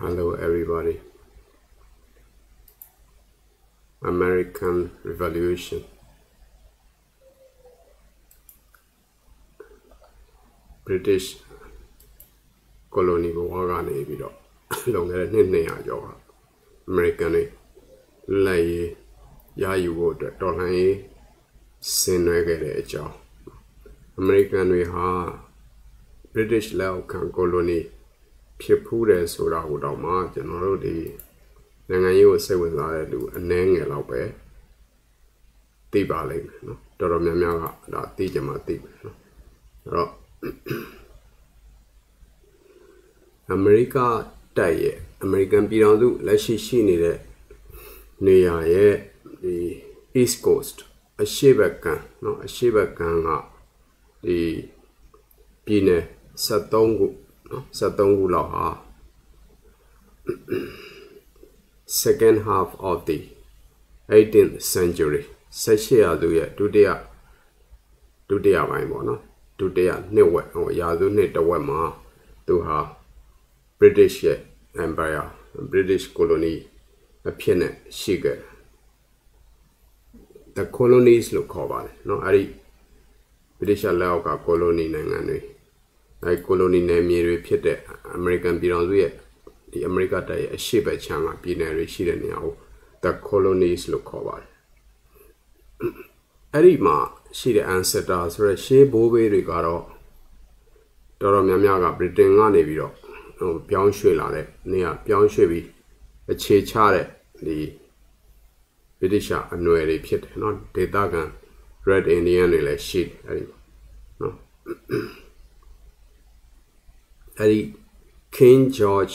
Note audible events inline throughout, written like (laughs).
Hello, everybody. American Revolution. British colony ဘဝကနေပြီးတော့လွန်ခဲ့တဲ့နှစ်200ကျော်ဟာ (laughs) American တွေလက်ရရယူဖို့အတွက်တော်လှန်ရေးဆင်နွှဲခဲ့တဲ့အကြောင်း American တွေဟာ British လက်အောက်ခံ colony ဖြစ်ဖူးတယ်ဆိုတာကိုတော့မှကျွန်တော်တို့ဒီနိုင်ငံရေးကိုစိတ်ဝင်စားတဲ့လူအနှဲငယ်လောက်ပဲသိပါလိမ့်မယ်နော်တော်တော်များများကဒါသိကြမှာသိမယ်နော်အဲ့တော့အမေရိကတိုက်ရဲ့အမေရိကန်ပြည်ထောင်စုလက်ရှိရှိနေတဲ့နေရာရဲ့ဒီ East Coast အရှေ့ဘက်ကမ်းเนาะအရှေ့ဘက်ကမ်းကဒီပြည်နယ်73ခု เนาะ73ခုလောက်ဟာ second half of the 18th century 18ရာစုရဲ့ဒုတိယဒုတိယပိုင်းပေါ့နော်ဒုတိယနှစ်ဝက်ဟိုရာစုနှစ်တစ်ဝက်မှာသူဟာ British ရဲ့ Empire British colony အဖြစ်နဲ့ရှိခဲ့ the colonies လို့ခေါ်ပါတယ်เนาะအဲ့ဒီ British လက်အောက်က colony နိုင်ငံတွေ အဲ့ colony နယ်မြေတွေဖြစ်တဲ့ American ပြည်ထောင်စုရဲ့ဒီ America တိုက်ရဲ့အရှေ့ဘက်ခြမ်းကပြည်နယ်တွေရှိတဲ့နေရာကို the colonies လို့ခေါ်ပါတယ်အဲ့ဒီမှာရှိတဲ့ ancestor ဆိုရယ်ရှေးဘိုးဘေးတွေကတော့တော်တော်များများက Britain ကနေပြီးတော့ဟိုပြောင်းရွှေ့လာတဲ့နေရာပြောင်းရွှေ့ပြီးအခြေချတဲ့ဒီဗြိတိရှအနွယ်တွေဖြစ်တယ်เนาะဒေတာကန် Red Indian တွေလည်းရှိတယ်အဲ့ဒီเนาะ အဲ့ဒီ King George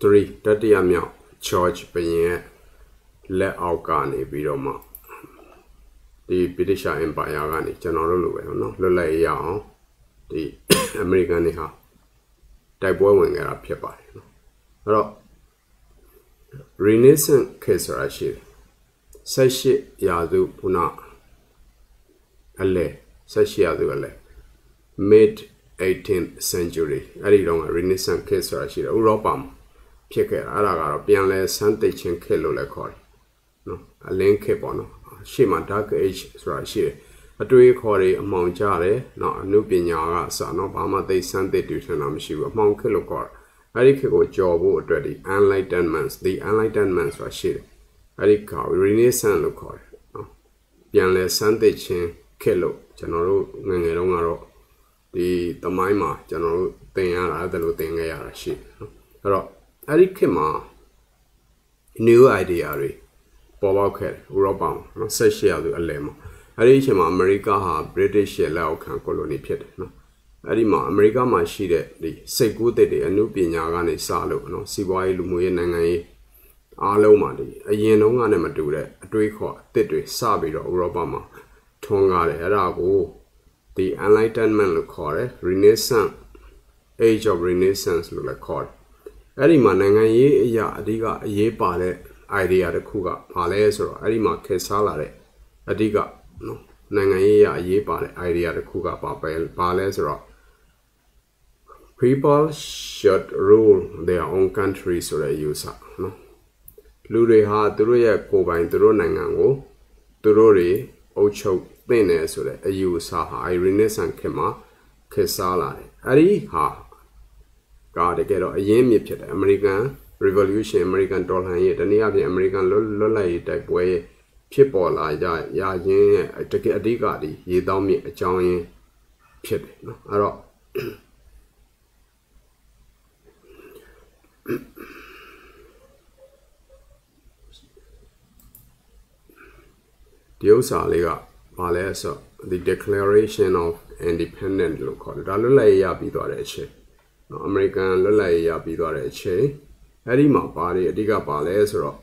3တတိယမြောက် George ဘုရင်ရဲ့လက်အောက်ကနေပြီးတော့မှဒီဗြိတိရှအင်ပါယာကနေကျွန်တော်တို့လိုပဲเนาะလွတ်လပ်ရအောင်ဒီအမေရိကန်တွေဟာတိုက်ပွဲဝင်ကြတာဖြစ်ပါတယ်เนาะအဲ့တော့ Renaissance ခေတ်ဆိုတာရှိတယ်18ရာစုခုနအလဲ18ရာစုအလဲ mid 18th century အဲ့ဒီတော့ Renaissance ခေတ်ဆိုတာရှိတယ်ဥရောပမှာဖြစ်ခဲ့တာအဲ့ဒါကတော့ပြန်လဲစမ်းသိချင်းခေတ်လို့လည်းခေါ်တယ်နော်အလင်းခေတ်ပေါ့နော်ရှေ့မှာ dark age ဆိုတာရှိတယ်အတွေးခေါ်တွေအမှောင်ကြတယ်နော်အနုပညာကစနော်ဘာမှသိစမ်းသိတူထင်တာမရှိဘူးအမှောင်ခေတ်လို့ခေါ်တယ်အဲ့ဒီခေတ်ကိုကြော်ဖို့အတွက်ဒီ enlightenment the enlightenment ဆိုတာရှိတယ်အဲ့ဒီက renaissance လို့ခေါ်တယ်နော်ပြန်လဲစမ်းသိချင်းခေတ်လို့ကျွန်တော်တို့ငယ်ငယ်တုန်းကတော့ ဒီတမိုင်းမှာကျွန်တော်တို့သင်ရတာအဲ့ဒါလိုသင်ခဲ့ရတာရှိတယ်နော်အဲ့တော့အဲ့ဒီခေတ်မှာ new idea တွေပေါ်ပေါက်ခဲ့တယ်ဥရောပမှာနော်ဆက်ရှိရသူအလဲမှာအဲ့ဒီအချိန်မှာအမေရိကဟာ British ရဲ့လက်အောက်ခံ colony ဖြစ်တယ်နော်အဲ့ဒီမှာအမေရိကမှာရှိတဲ့ဒီစိတ်ကူးသစ်တွေအမှုပညာကနေစလို့နော်စီးပွားရေးလူမှုရေးနိုင်ငံရေးအားလုံးမှာဒီအရင်တုန်းကနဲ့မတူတဲ့အတွေးခေါ်အသစ်တွေစပြီးတော့ဥရောပမှာထွန်းကားတယ်အဲ့ဒါကို ဒီ enlightenment လို့ခေါ်တယ် renaissance age of renaissance လို့လည်းခေါ်တယ်အဲ့ဒီမှာနိုင်ငံရေးအရာအဓိကအရေးပါတဲ့ idea တစ်ခုကဘာလဲဆိုတော့အဲ့ဒီမှာခေတ်စားလာတဲ့အဓိကနော်နိုင်ငံရေးအရာအရေးပါတဲ့ idea တစ်ခုကဘာပဲဘာလဲဆိုတော့ people should rule their own country ဆိုတဲ့ယူဆနော်လူတွေဟာသူတို့ရဲ့ကိုယ်ပိုင်သူတို့နိုင်ငံကိုသူတို့တွေအုပ်ချုပ် သင့်တယ်ဆိုတဲ့အယူအဆဟာ Renaissance ခေတ်မှာခေတ်စားလာတယ်အဲ့ဒီဟာကတကယ်တော့အရင်းမြစ်ဖြစ်တယ် American Revolution American တော်လှန်ရေးတနည်းအားဖြင့် American လွတ်လွတ်လပ်ရေးတိုက်ပွဲရဲ့ဖြစ်ပေါ်လာကြရရင်းရဲ့တကယ်အဓိကဒီရေတောင်းမြစ်အကြောင်းရင်းဖြစ်တယ်နော်အဲ့တော့ဒီဥစ္စာလေးက ဘာလဲဆို the declaration of independent လို့ခေါ်တယ်ဒါလွတ်လပ်ရေးရပြီးသွားတဲ့အချိန်နော်အမေရိကန်လွတ်လပ်ရေးရပြီးသွားတဲ့အချိန်အဲ့ဒီမှာဘာတွေအဓိကပါလဲဆိုတော့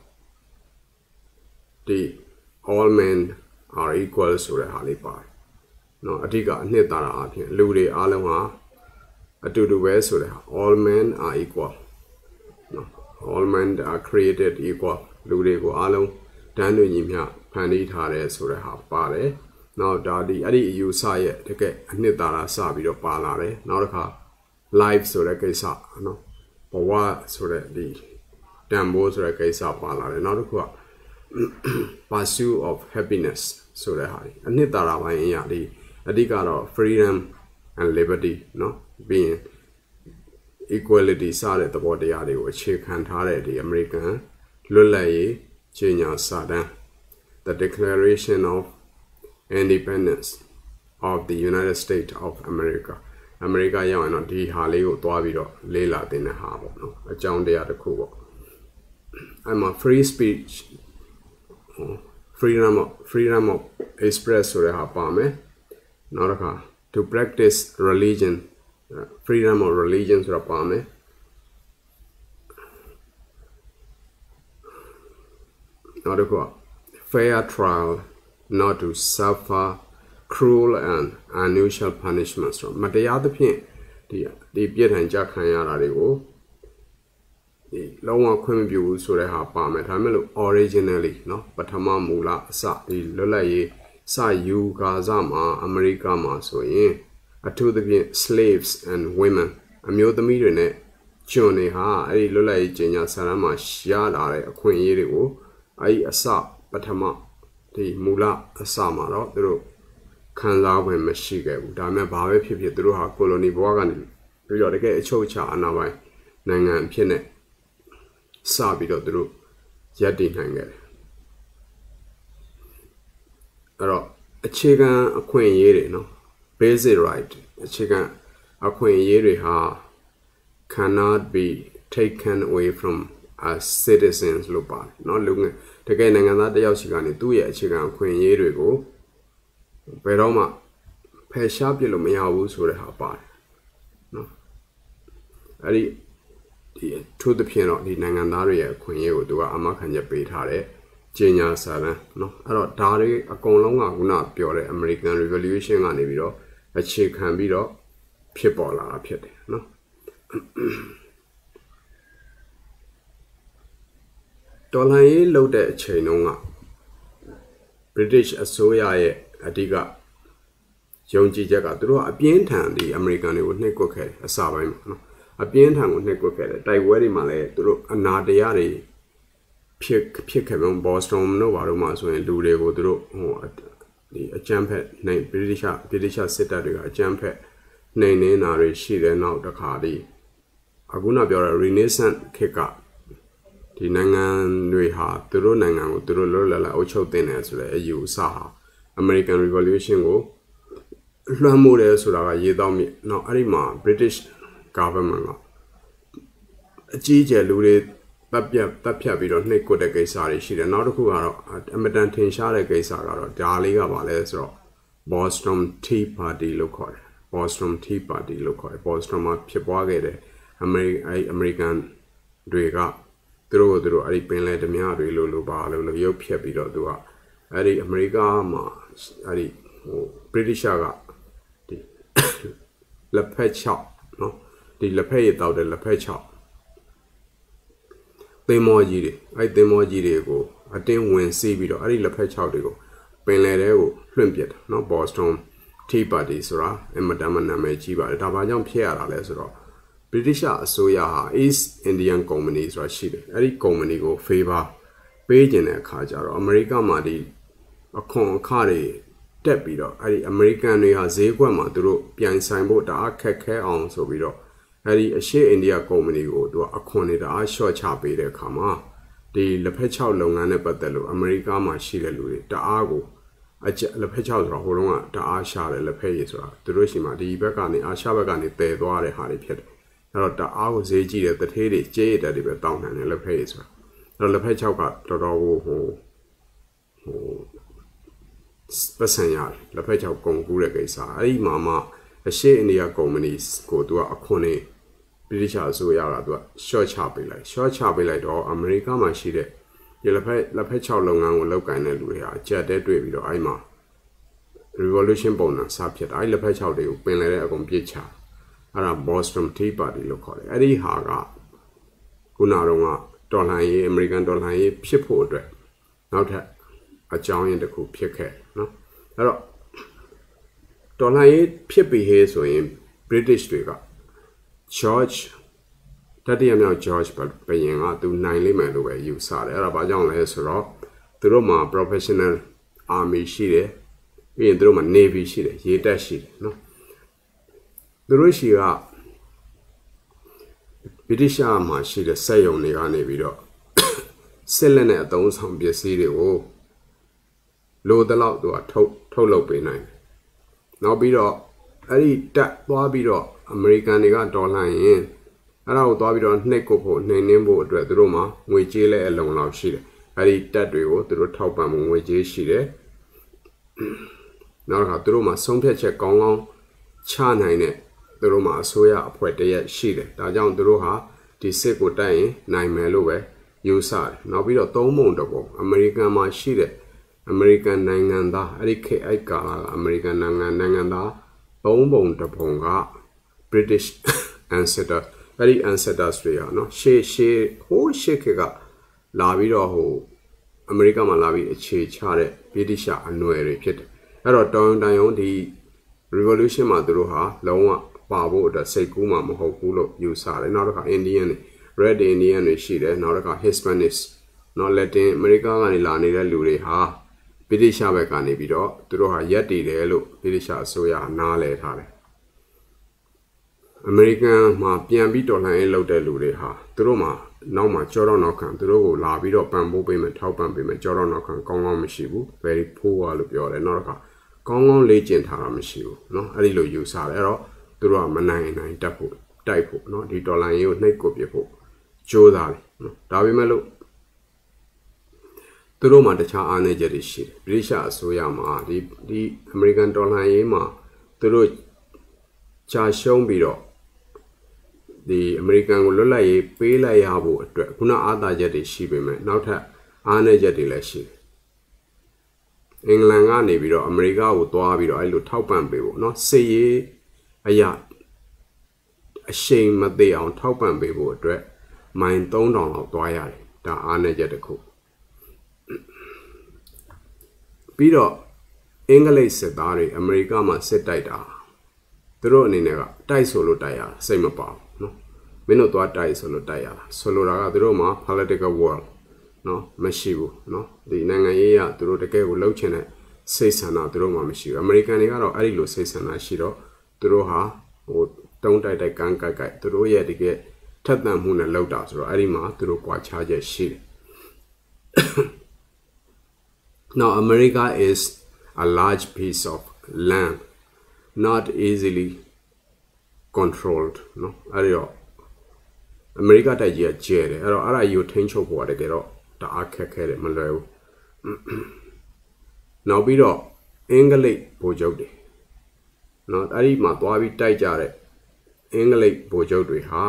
ဒီ all men are equal ဆိုတဲ့ဟာလေးပါတယ်နော်အဓိကအနှစ်သာရအဖြစ်လူတွေအားလုံးဟာအတူတူပဲဆိုတဲ့ဟာ all men are equal နော် all men are created equal လူတွေကိုအားလုံးတန်းတူညီမျှ ဖန်တီးထားတယ်ဆိုတဲ့ဟာပါတယ်နောက်ဒါဒီအဲ့ဒီအယူဆရဲ့တကယ်အနှစ်သာရစပြီးတော့ပါလာတယ်နောက်တစ်ခါ live ဆိုတဲ့ကိစ္စနော် ဘဝဆိုတဲ့ဒီတန်ဖိုးဆိုတဲ့ကိစ္စပါလာတယ်နောက်တစ်ခုက pursuit of happiness ဆိုတဲ့ဟာဒီအနှစ်သာရပိုင်းအရာဒီအဓိကတော့ freedom and liberty เนาะပြီးရင် equality စတဲ့သဘောတရားတွေကိုအခြေခံထားတဲ့ဒီ American လွတ်လပ်ရေးကြေညာစာတမ်း The Declaration of Independence of the United States of America အမေရိကရောက်ရင်တော့ဒီဟာလေးကိုသွားပြီးတော့လေ့လာသင်တဲ့ဟာပေါ့နော်အကြောင်းတရားတစ်ခုပေါ့အဲ့မှာ free speech freedom of freedom of express ဆိုတဲ့ဟာပါမယ်နောက်တစ်ခါ to practice religion freedom of religion ဆိုတာပါမယ်နောက်တစ်ခု fair trial not to suffer cruel and unusual punishments ဆိုမတရားသဖြင့်ဒီဒီပြစ်ဒဏ်ကြခံရတာတွေကိုဒီလုံးဝခွင့်မပြုဘူးဆိုတဲ့ဟာပါမယ်ဒါပေမဲ့လို့ originally เนาะပထမမူလအစဒီလွတ်လပ်ရေးစယူဂါဇမှာအမေရိကမှာဆိုရင်အထူးသဖြင့် slaves and women အမျိုးသမီးတွေနဲ့ကျွန်တွေဟာအဲ့ဒီလွတ်လပ်ရေးကျင်ညာဆန္ဒမှာရလာတဲ့အခွင့်အရေးတွေကိုအဲ့ဒီအစ ပထမဒီမူလအစမှာတော့သူတို့ခံစားခွင့်မရှိခဲ့ဘူးဒါပေမဲ့ဘာပဲဖြစ်ဖြစ်သူတို့ဟာကိုလိုနီဘဝကနေပြီးတော့တကယ်အချုပ်အခြာအာဏာပိုင်နိုင်ငံအဖြစ်နဲ့စပြီးတော့သူတို့ရပ်တည်နိုင်ခဲ့တယ်အဲ့တော့အခြေခံအခွင့်အရေးတွေနော် basic right အခြေခံအခွင့်အရေးတွေဟာ cannot be taken away from as citizens လို့ပါတယ်เนาะလူငယ်တကယ်နိုင်ငံသားတယောက်စီကနေသူ့ရဲ့အခြေခံအခွင့်အရေးတွေကိုဘယ်တော့မှဖယ်ရှားပြလို့မရဘူးဆိုတဲ့ဟာပါတယ်เนาะအဲ့ဒီဒီထို့သဖြင့်တော့ဒီနိုင်ငံသားတွေရဲ့အခွင့်အရေးကိုသူကအမခံချက်ပေးထားတဲ့ကျညာစာတမ်းเนาะအဲ့တော့ဒါတွေအကုန်လုံးကခုနပြောတဲ့ American Revolution ကနေပြီးတော့အခြေခံပြီးတော့ဖြစ်ပေါ်လာတာဖြစ်တယ်เนาะ တော်လှန်ရေးလုပ်တဲ့အချိန်တုန်းက British အစိုးရရဲ့အဓိကယုံကြည်ချက်ကသူတို့ကအပြင်းထန်ဒီ American တွေကိုနှိပ်ကွက်ခဲ့တယ်အစာပိုင်းမှာနော်အပြင်းထန်ကိုနှိပ်ကွက်ခဲ့တယ်တိုက်ပွဲတွေမှာလည်းသူတို့အနာတရားတွေဖြစ်ဖြစ်ခဲ့ပုံဘော့စတွန်တို့ဘာလို့မှဆိုရင်လူတွေကိုသူတို့ဟိုဒီအကြမ်းဖက်နိုင် British British စစ်တပ်တွေကအကြမ်းဖက်နှိမ်နေတာတွေရှိတဲ့နောက်တစ်ခါဒီအခုနပြောတဲ့ Renaissance ခေတ်က ဒီနိုင်ငံတွေဟာသူတို့နိုင်ငံကိုသူတို့လွတ်လပ်လပ်အုပ်ချုပ်တင်တယ်ဆိုတဲ့အယူအဆဟာ American Revolution ကိုလွှမ်းမိုးတယ်ဆိုတာကရေးတော့မြ။နောက်အဲ့ဒီမှာ British government ကအကြီးကျယ်လူတွေတပ်ပြတ်တပ်ဖြတ်ပြီးတော့နှိပ်ကွက်တဲ့ကိစ္စတွေရှိတယ်။နောက်တစ်ခုကတော့အမတန်ထင်ရှားတဲ့ကိစ္စကတော့ဒါလေးကပါလဲဆိုတော့ Boston Tea Party လို့ခေါ်တယ်။ Boston Tea Party လို့ခေါ်တယ်။ Boston မှာဖြစ်ပွားခဲ့တဲ့အမေအမေရိကန်တွေက သူတို့ကိုသူတို့အဲ့ဒီပင်လယ်ဓမြတွေလို့လို့ပါလို့လို့ရုပ်ဖြတ်ပြီးတော့သူကအဲ့ဒီအမေရိကမှာအဲ့ဒီဟို British ကဒီလက်ဖက်6နော်ဒီလက်ဖက်ရတောက်တဲ့လက်ဖက်6သင်္ဘောကြီးတွေအဲ့သင်္ဘောကြီးတွေကိုအတင်းဝင်စီးပြီးတော့အဲ့ဒီလက်ဖက်6တွေကိုပင်လယ်ထဲကိုလွှင့်ပစ်တာနော် Boston Tea Party ဆိုတာအမတမနာမည်ကြီးပါတယ်ဒါဘာကြောင့်ဖြစ်ရတာလဲဆိုတော့ British အစိုးရဟာ East Indian Company ဆိုတာရှိတယ်အဲ့ဒီ company ကို favor ပေးခြင်းတဲ့အခါကျတော့အမေရိကမှာဒီအခွန်အခတွေတက်ပြီးတော့အဲ့ဒီ American တွေဟာဈေးကွက်မှာသူတို့ပြန်ဆိုင်ဖို့တအားခက်ခဲအောင်ဆိုပြီးတော့အဲ့ဒီအရှေ့အိန္ဒိယ company ကိုသူကအခွန်တွေတအား short ချပေးတဲ့အခါမှာဒီလက်ဖက်6လုပ်ငန်းနဲ့ပတ်သက်လို့အမေရိကမှာရှိတဲ့လူတွေတအားကိုအကျလက်ဖက်6ဆိုတာဟိုတုန်းကတအားရှာတယ်လက်ဖက်ရည်ဆိုတာသူတို့ရှိမှဒီဘက်ကနေအာရှဘက်ကနေတည်သွားတဲ့ဟာတွေဖြစ်တယ် အဲ့တော့တအားကိုဈေးကြီးတယ်တထေးတွေကြေးရတဲ့တွေပဲတောင်းနိုင်တယ်လက်ဖက်ရည်ဆိုတာအဲ့တော့လက်ဖက်6ကတော်တော်ကိုဟိုဟိုပတ်စံရတယ်လက်ဖက်6ကုန်ကူးတဲ့ကိစ္စအဲ့ဒီမှာမှအရှိအိန္ဒိယကုမ္ပဏီကိုသူကအခွန်နေဗြိတိရှအစိုးရကသူက short ချပေးလိုက် short ချပေးလိုက်တော့အမေရိကမှာရှိတဲ့ဒီလက်ဖက်လက်ဖက်6လုပ်ငန်းကိုလုပ်ကိုင်တဲ့လူတွေဟာအကြက်တဲတွေ့ပြီးတော့အဲ့မှာ revolution ပုံစံစဖြစ်တာအဲ့လက်ဖက်6တွေကိုပင်လဲတဲ့အကုန်ပြစ်ချ အဲ့ဒါ Boston Tea Party လို့ခေါ်တယ်အဲ့ဒီဟာကခုနတော့ကတော်လှန်ရေးအမေရိကန်တော်လှန်ရေးဖြစ်ဖို့အတွက်နောက်ထပ်အကြောင်းရင်းတစ်ခုဖြစ်ခဲ့နော်အဲ့တော့တော်လှန်ရေးဖြစ်ပြီးဟေးဆိုရင် British တွေက George တတိယမြောက် George ဘယင်ကသူနိုင်လိမ့်မယ်လို့ပဲယူဆတယ်အဲ့ဒါဘာကြောင့်လဲဆိုတော့သူတို့မှာ professional army ရှိတယ်ပြီးရင်သူတို့မှာ navy ရှိတယ်ရေတပ်ရှိတယ်နော် သူတို့ရှိကဗြိတိရှမှာရှိတဲ့စက်ရုံတွေကနေပြီးတော့စစ်လက်နဲ့အသုံးဆောင်ပစ္စည်းတွေကိုလိုတလောက်သူကထုတ်ထုတ်လုပ်ပေးနိုင်တယ်။နောက်ပြီးတော့အဲ့ဒီတက်သွားပြီးတော့အမေရိကန်တွေကဒေါ်လာရင်အဲ့ဒါကိုသွားပြီးတော့နှိပ်ကိုဖို့နှိမ်နှင်းဖို့အတွက်သူတို့မှာငွေကြေးလည်းအလုံလောက်ရှိတယ်။အဲ့ဒီတက်တွေကိုသူတို့ထောက်ပံ့မှုငွေကြေးရှိတယ်။နောက်တစ်ခါသူတို့မှာဆုံးဖြတ်ချက်ကောင်းကောင်းချနိုင်တဲ့ သူတို့မှာအစိုးရအဖွဲ့တရက်ရှိတယ်ဒါကြောင့်သူတို့ဟာဒီစစ်ကိုတိုက်ရင်နိုင်မယ်လို့ပဲယူဆတယ်နောက်ပြီးတော့သုံးပုံတပုံအမေရိကန်မှာရှိတဲ့အမေရိကန်နိုင်ငံသားအဲ့ဒီခေအိုက်ကာလာကအမေရိကန်နိုင်ငံနိုင်ငံသားသုံးပုံတပုံက British ancestor အဲ့ဒီ ancestors တွေရောနော်ရှေးရှေးဟိုးရှေးခေတ်ကလာပြီးတော့ဟိုအမေရိကန်မှာလာပြီးအခြေချတဲ့ဗြိတိရှအနွယ်တွေဖြစ်တယ်အဲ့တော့တောင်တန်ယုံဒီ revolution မှာသူတို့ဟာလုံးဝ ပါဖို့အတွက်စိတ်ကူးမှာမဟုတ်ဘူးလို့ယူဆတယ်နောက်တစ်ခါ Indian တွေ Red Indian တွေရှိတယ်နောက်တစ်ခါ Hispanics နော် Latin America ကနေလာနေတဲ့လူတွေဟာဗြိတိရှဘက်ကနေပြီးတော့သူတို့ဟာရက်တည်တယ်လို့ဗြိတိရှအစိုးရနားလည်ထားတယ်အမေရိကန်မှာပြန်ပြီးတော်လှန်ရေးလုပ်တဲ့လူတွေဟာသူတို့မှာနောက်မှာကြောတော့နောက်ခံသူတို့ကိုလာပြီးတော့ပံ့ပိုးပေးမယ်ထောက်ပံ့ပေးမယ်ကြောတော့နောက်ခံကောင်းကောင်းမရှိဘူး very poor လို့ပြောတယ်နောက်တစ်ခါကောင်းကောင်းလေ့ကျင့်ထားတာမရှိဘူးเนาะအဲ့ဒီလိုယူဆတယ်အဲ့တော့ သူတို့ကမနိုင်နိုင်တက်ဖို့တိုက်ဖို့เนาะဒီဒေါ်လာရေးကိုနှိပ်ကိုပြဖို့ကြိုးစားတယ်เนาะဒါပေမဲ့လို့သူတို့မှာတခြားအားနည်းချက်တွေရှိတယ်ဗြိတိရှအစိုးရမှာဒီဒီအမေရိကန်ဒေါ်လာရေးမှာသူတို့ကြာရှုံးပြီးတော့ဒီအမေရိကန်ကိုလွတ်လပ်ရေးပေးလိုက်ရဖို့အတွက်ခုနအားသာချက်တွေရှိပေမဲ့နောက်ထပ်အားနည်းချက်တွေလည်းရှိတယ်အင်္ဂလန်ကနေပြီးတော့အမေရိကကိုသွားပြီးတော့အဲ့လိုထောက်ပံ့ပေးဖို့เนาะစစ်ရေး အရာအရှိန်မသေးအောင် ထောက်ပံ့ပေးဖို့အတွက်မိုင်3000လောက်သွားရတယ်ဒါအားနည်းချက်တစ်ခုပြီးတော့အင်္ဂလိပ်စစ်သားတွေအမေရိကမှာစစ်တိုက်တာသူတို့အနေနဲ့ကတိုက်ဆိုလို့တိုက်ရစိတ်မပေါနော်မင်းတို့သွားတိုက်ဆိုလို့တိုက်ရတာဆိုလိုတာကသူတို့မှာ political world နော်မရှိဘူးနော်ဒီနိုင်ငံရေးရသူတို့တကယ်ကိုလှုပ်ချင်တဲ့စိတ်ဆန္ဒသူတို့မှမရှိဘူးအမေရိကန်တွေကတော့အဲ့ဒီလိုစိတ်ဆန္ဒရှိတော့ သူတို့ဟာဟိုတုံးတိုက်တိုက်ကန်းကိုက်ကိုက်သူတို့ရဲ့တကယ်ထက်သန်မှုနဲ့လောက်တာဆိုတော့အဲ့ဒီမှာသူတို့ကြွားချချက်ရှိတယ် Now America is a large piece of land not easily controlled နော်အဲ့တော့အမေရိကတိုက်ကြီးကကျဲတယ်အဲ့တော့အဲ့ဒါကြီးကိုထိန်းချုပ်ဖို့ကတကယ်တော့တအားခက်ခဲတယ်မလွယ်ဘူးနောက်ပြီးတော့အင်္ဂလိပ်ဗိုလ်ချုပ်တွေ နော်အဲ့ဒီမှာသွားပြီးတိုက်ကြတဲ့အင်္ဂလိပ်ဗိုလ်ချုပ်တွေဟာ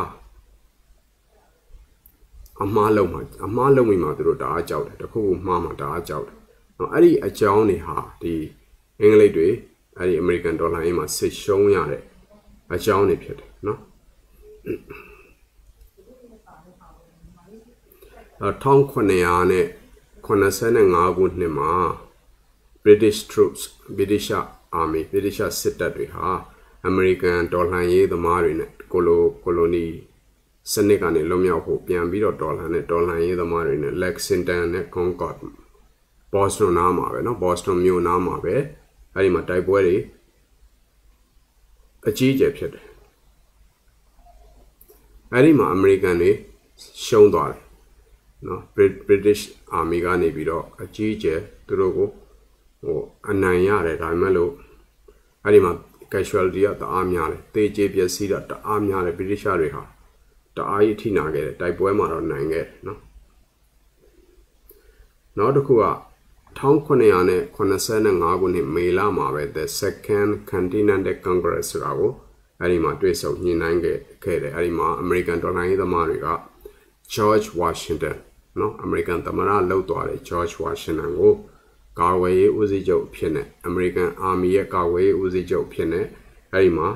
အမားလုံးမှာအမားလုံးမိမှာသူတို့တအားကြောက်တယ်တခုခုမှားမှာတအားကြောက်တယ်နော်အဲ့ဒီအကြောင်းတွေဟာဒီအင်္ဂလိပ်တွေအဲ့ဒီအမေရိကန်ဒေါ်လာရင်းမှာဆစ်ရှုံးရတဲ့အကြောင်းတွေဖြစ်တယ်နော်1900နဲ့85ခုနှစ်မှာ British troops British Army British စစ်တပ်တွေဟာ American ဒေါ်လာရေးသမားတွေနဲ့ကိုလိုကိုလိုနီစနစ်ကနေလွတ်မြောက်ဖို့ပြန်ပြီးတော့ဒေါ်လာနဲ့ဒေါ်လာရေးသမားတွေနဲ့ Lexington နဲ့ Concord Boston နားမှာပဲเนาะ Boston မြို့နားမှာပဲအဲ့ဒီမှာတိုက်ပွဲတွေအကြီးအကျယ်ဖြစ်တယ်အဲ့ဒီမှာ American တွေရှုံးသွားတယ်နော် British Army ကနေပြီးတော့အကြီးအကျယ်သူတို့ကို ဟိုအနိုင်ရတယ်ဒါပေမဲ့လို့အဲ့ဒီမှာ casualty ကတအားများတယ်တေးကြေးပျက်စီးတာတအားများတယ် British တွေဟာတအားကြီးထိနာခဲ့တယ်တိုက်ပွဲမှာတော့နိုင်ခဲ့တယ်နော်နောက်တစ်ခုက1985ခုနှစ်မေလမှာပဲ the second continental congress ဆိုတာကိုအဲ့ဒီမှာတွေ့ဆုံညှိနှိုင်းခဲ့ခဲ့တယ်အဲ့ဒီမှာ American တော်လှန်ရေးသမားတွေက George Washington နော် American သမ္မတလှုပ်သွားတဲ့ George Washington ကို ကာဝယ်ရေးဦးစီးချုပ်ဖြစ်နေ American Army ရဲ့ကာဝယ်ရေးဦးစီးချုပ်ဖြစ်နေအဲ့ဒီမှာ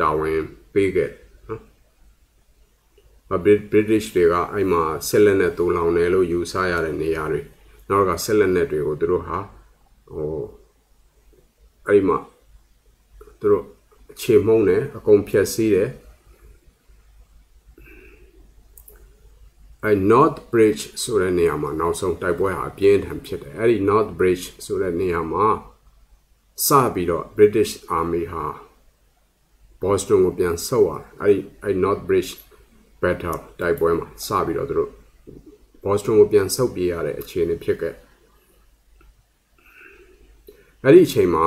တာဝန်ပေးခဲ့နော် British တွေကအဲ့မှာဆက်လက်နဲ့တူလောင်တယ်လို့ယူဆရတဲ့နေရာတွေနောက်ကဆက်လက်နဲ့တွေကိုသူတို့ဟာဟိုအဲ့ဒီမှာသူတို့အခြေမှုန်းတယ်အကုန်ဖြက်စီးတယ် အဲ North Bridge ဆိုတဲ့နေရာမှာနောက်ဆုံးတိုက်ပွဲဟာအပြင်းထန်ဖြစ်တယ်အဲ့ဒီ North Bridge ဆိုတဲ့နေရာမှာစပြီးတော့ British Army ဟာ Boston ကိုပြန်ဆုတ်သွားအဲ့ဒီအဲ့ North Bridge Battle တိုက်ပွဲမှာစပြီးတော့သူတို့ Boston ကိုပြန်ဆုတ်ပြေးရတဲ့အခြေအနေဖြစ်ခဲ့အဲ့ဒီအချိန်မှာ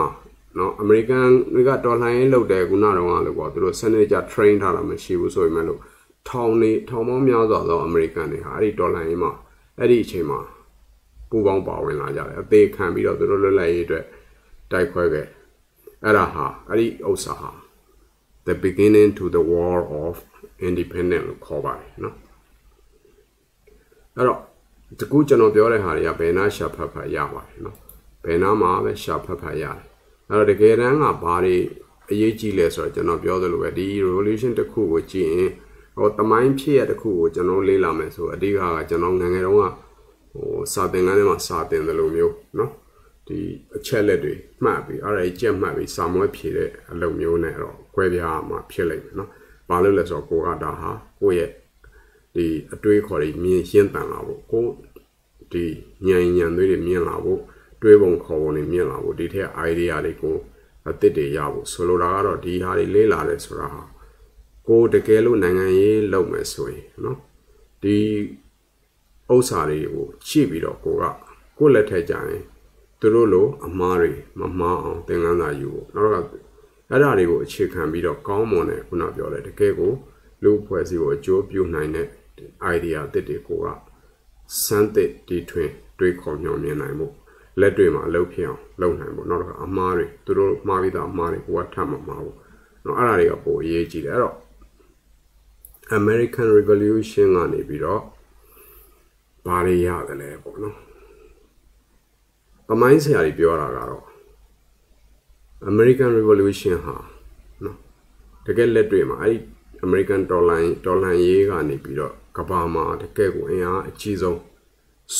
နော်အမေရိကန်တွေကတော်လှန်ရေးလုပ်တယ်ခုနကတော့လို့ပေါ့သူတို့စနစ်ကြ train ထားတာမရှိဘူးဆိုပေမဲ့လို့ ထောင်နေထောင်ပေါင်းများစွာသောအမေရိကန်တွေဟာအဲ့ဒီတော်လှန်ရေးမှာအဲ့ဒီအချိန်မှာပူပေါင်းပါဝင်လာကြတယ်အသေးခံပြီးတော့သူတို့လွတ်လပ်ရေးအတွက်တိုက်ခွဲခဲ့အဲ့ဒါဟာအဲ့ဒီဥစ္စာဟာ the beginning to the war of independence လို့ခေါ်ပါတယ်နော်အဲ့တော့ဒီကူကျွန်တော်ပြောတဲ့ဟာတွေကဘယ်နာရှာဖတ်ဖတ်ရပါတယ်နော်ဘယ်နာမှာပဲရှာဖတ်ဖတ်ရတယ်အဲ့တော့တကယ်တမ်းကဘာတွေအရေးကြီးလဲဆိုတော့ကျွန်တော်ပြောသလိုပဲဒီ revolution တစ်ခုကိုကြည့်ရင် ဟိုတမိုင်းဖြစ်ရတစ်ခုကိုကျွန်တော်လေ့လာမယ်ဆိုအဓိကကကျွန်တော်ငငယ်တုန်းကဟိုစာသင်ခန်းထဲမှာစာသင်တယ်လို့မျိုးเนาะဒီအချက်လက်တွေမှတ်ပြီးအဲ့ဒါကြီးကြက်မှတ်ပြီးစာမွေးဖြည့်တဲ့အလုပ်မျိုးနဲ့တော့꿰ပြားမှာဖြစ်လိမ့်မယ်เนาะဘာလို့လဲဆိုတော့ကိုကဒါဟာကိုယ့်ရဲ့ဒီအတွေးခေါ်တွေမြင်ရှင်းတန်လာဖို့ကိုဒီဉာဏ်ဉာဏ်တွေမြင်လာဖို့တွေးပုံခေါ်ပုံတွေမြင်လာဖို့ဒီထက် idea တွေကိုအသစ်တွေရဖို့ဆိုလိုတာကတော့ဒီဟာတွေလေးလာတယ်ဆိုတာဟာ ကိုတကယ်လို့နိုင်ငံရေးလုပ်မယ်ဆိုရင်နော်ဒီဥစ္စာတွေကိုချိပြီးတော့ကိုကကိုလက်ထက်ကြရင်သူတို့လိုအမားတွေမမှားအောင်သင်ခန်းစာယူဖို့နောက်ကအဲ့ဒါတွေကိုအခြေခံပြီးတော့ကောင်းမွန်တဲ့ခုနပြောတဲ့တကယ်ကိုလူဖွဲ့စည်းကိုအကျိုးပြုနိုင်တဲ့ idea အသစ်တွေကိုကစမ်းသစ်တီထွင်တွေးခေါ်ညွှန်မြင်နိုင်ဖို့လက်တွေမှာအလုပ်ဖြစ်အောင်လုပ်နိုင်ဖို့နောက်တစ်ခါအမားတွေသူတို့မှားပြီးသားအမားတွေကိုကထပ်မမှားဘူးเนาะအဲ့ဒါတွေကပိုအရေးကြီးတယ်အဲ့တော့ American Revolution ကနေပြီးတော့ဘာတွေရတယ်လဲပေါ့နော်။ပမိုင်းဆရာကြီးပြောတာကတော့ American Revolution ဟာနော်တကယ်လက်တွေ့မှာအဲ့ဒီ American Dollar Dollar ရေးကနေပြီးတော့ကမ္ဘာမှာတကယ်ကိုအင်အားအကြီးဆုံး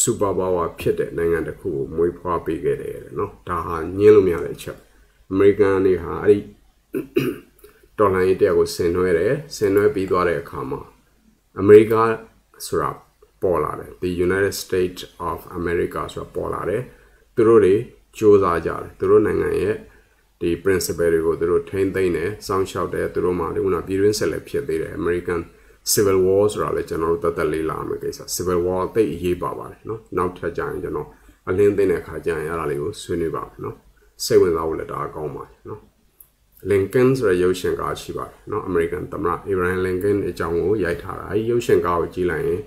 super power ဖြစ်တဲ့နိုင်ငံတစ်ခုကိုမွေးဖွားပေးခဲ့တယ်နော်။ဒါဟာညင်းလို့မရတဲ့အချက်။ American တွေဟာအဲ့ဒီ တော်လှန်ရေးတရားကိုဆင်နွှဲတယ်ဆင်နွှဲပြီးသွားတဲ့အခါမှာအမေရိကဆိုတာပေါ်လာတယ် the United States of America ဆိုတာပေါ်လာတယ်သူတို့တွေစူးစမ်းကြတယ်သူတို့နိုင်ငံရဲ့ဒီ principle တွေကိုသူတို့ထိန်းသိမ်းတယ်စောင့်ရှောက်တယ်သူတို့မှဒီကပြည်တွင်းဆက်လက်ဖြစ်သေးတယ် American Civil War ဆိုတာလည်းကျွန်တော်တို့တတ်တတ်လေးလာမယ်ကိစ္စ Civil War တိတ်အရေးပါပါတယ်เนาะနောက်ထပ်ကြရင်ကျွန်တော်အလင်းသိတဲ့အခါကျရင်အဲ့ဒါလေးကိုဆွေးနွေးပါမယ်เนาะစိတ်ဝင်စားဖို့လည်းဒါအကောင်းပါတယ်เนาะ Lincoln ဆိုတဲ့ရုပ်ရှင်ကားရှိပါတယ်เนาะ American သမ္မတ Abraham Lincoln အကြောင်းကိုရိုက်ထားတာအဲဒီရုပ်ရှင်ကားကိုကြည့်လိုက်ရင်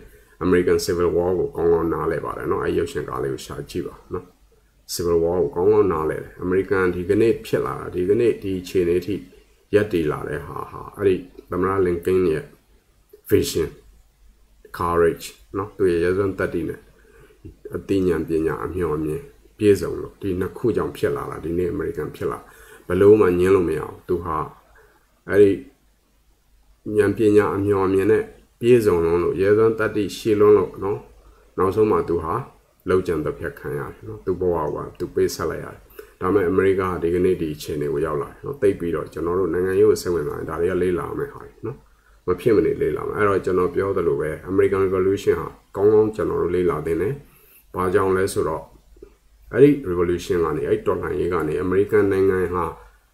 American Civil War ကိုကောင်းကောင်းနားလည်ပါတယ်เนาะအဲဒီရုပ်ရှင်ကားလေးကိုရှာကြည့်ပါเนาะ Civil War ကိုကောင်းကောင်းနားလည်တယ် American ဒီကနေ့ဖြစ်လာတာဒီကနေ့ဒီအခြေအနေထိရက်တည်လာတဲ့ဟာဟာအဲ့ဒီသမ္မတ Lincoln ရဲ့ vision courage เนาะသူရဲ့ရစွမ်းတတ္တိနဲ့အသိဉာဏ်ပညာအမျှော်အမြင်ပြည့်စုံလို့ဒီနှစ်ခုကြောင့်ဖြစ်လာတာဒီနေ့ American ဖြစ်လာ ဘလို့မှညင်းလို့မရအောင်သူဟာအဲ့ဒီဉာဏ်ပညာအမျှော်အမြင်နဲ့ပြည့်စုံလုံးလို့ရဲစွမ်းတတ္တိရှည်လွန်းလို့နော်နောက်ဆုံးမှသူဟာလောက်ကျန်တစ်ဖြတ်ခံရတယ်နော်သူဘဝကသူပေးဆက်လိုက်ရတယ်ဒါမဲ့အမေရိကဒီကနေ့ဒီအချိန်တွေကိုရောက်လာတယ်နော်တိတ်ပြီးတော့ကျွန်တော်တို့နိုင်ငံရေးကိုစိတ်ဝင်စားတယ်ဒါတွေကလေးလာမယ်ဟာနော်မဖြစ်မနေလေးလာမယ်အဲ့တော့ကျွန်တော်ပြောသလိုပဲ American Revolution ဟာကောင်းကောင်းကျွန်တော်တို့လေးလာတင်တယ်ဘာကြောင့်လဲဆိုတော့ အဲ့ဒီ revolution ကနေအဲ့တော်လှန်ရေးကနေ American နိုင်ငံဟာ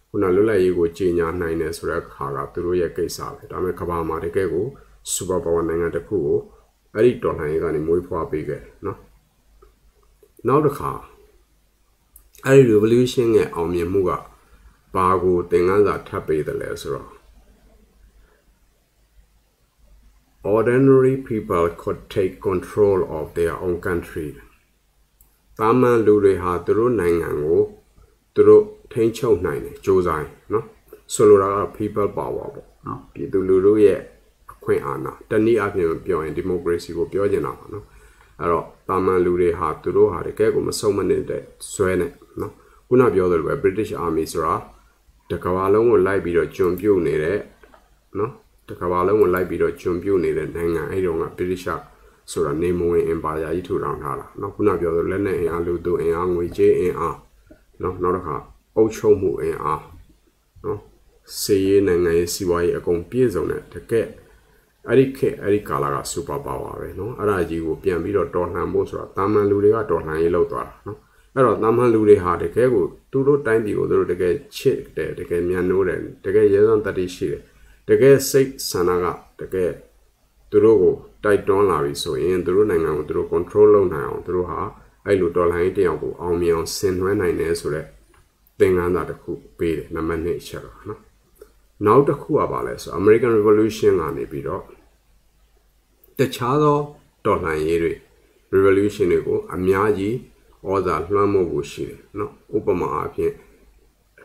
ခုနလွတ်လပ်ရေးကိုကြီးညာနိုင်တယ်ဆိုတဲ့ခါကသူတို့ရဲ့ကိစ္စပဲဒါပေမဲ့ကမ္ဘာမှာတကယ်ကို super power နိုင်ငံတစ်ခုကိုအဲ့ဒီတော်လှန်ရေးကနေမွေးဖွားပေးခဲ့နော်နောက်တစ်ခါအဲ့ဒီ revolution ရဲ့အောင်မြင်မှုကဘာကိုသင်ခန်းစာထပ်ပေးတယ်လဲဆိုတော့ ordinary people could take control of their own country တာမန်လူတွေဟာသူတို့နိုင်ငံကိုသူတို့ထိန်းချုပ်နိုင်တယ်စူးစမ်းနော်ဆိုလိုတာက people power ပေါ့နော်ပြည်သူလူထုရဲ့အခွင့်အာဏာတနည်းအားဖြင့်ပြောရင် democracy ကိုပြောချင်တာပါနော်အဲ့တော့တာမန်လူတွေဟာသူတို့ဟာတကယ်ကိုမဆုံးမနေတဲ့ဇွဲနဲ့နော်ခုနပြောသလိုပဲ British Army ဆိုတာတကဘာလုံးကိုလိုက်ပြီးတော့ကျွံပြုတ်နေတဲ့နော်တကဘာလုံးကိုလိုက်ပြီးတော့ကျွံပြုတ်နေတဲ့နိုင်ငံအဲ့ဒီတော့က British ဆိုတာနေမဝင်အင်ပါယာကြီးထူထောင်ထားတာเนาะခုနပြောသလိုလက်နဲ့အင်အားလူသူအင်အားငွေကြေးအင်အားเนาะနောက်တစ်ခါအုပ်ချုပ်မှုအင်အားเนาะစီးရေးနိုင်ငံရေးစီးပွားရေးအကုန်ပြည့်စုံတဲ့တကယ် အဲ့ဒီခေတ်အဲ့ဒီကာလကစူပါပါဝါပဲเนาะအဲ့ဒါကြီးကိုပြန်ပြီးတော့တော်လှန်ဖို့ဆိုတာတာမန်လူတွေကတော်လှန်ရေးလုပ်သွားတာเนาะအဲ့တော့တာမန်လူတွေဟာတကယ်ကိုသူတို့တိုင်းပြည်ကိုသူတို့တကယ်ချစ်တယ်တကယ်မြန်နိုးတယ်တကယ်ရဲစွမ်းတတ္တိရှိတယ်တကယ်စိတ်ဆန္ဒကတကယ် သူတို့ကိုတိုက်တွန်းလာပြီဆိုရင်သူတို့နိုင်ငံကိုသူတို့ control လုပ်နိုင်အောင်သူတို့ဟာအဲ့လိုတော်လှန်ရေးတယောက်ကိုအောင်မြင်အောင်ဆင်နွှဲနိုင်တယ်ဆိုတော့သင်ခန်းစာတစ်ခုပေးတယ်နံပါတ်1ချက်တော့နော်နောက်တစ်ခုကပါလဲဆို American Revolution ကနေပြီးတော့တခြားသောတော်လှန်ရေးတွေ revolution တွေကိုအများကြီးဩဇာလွှမ်းမိုးဖို့ရှိတယ်เนาะဥပမာအားဖြင့်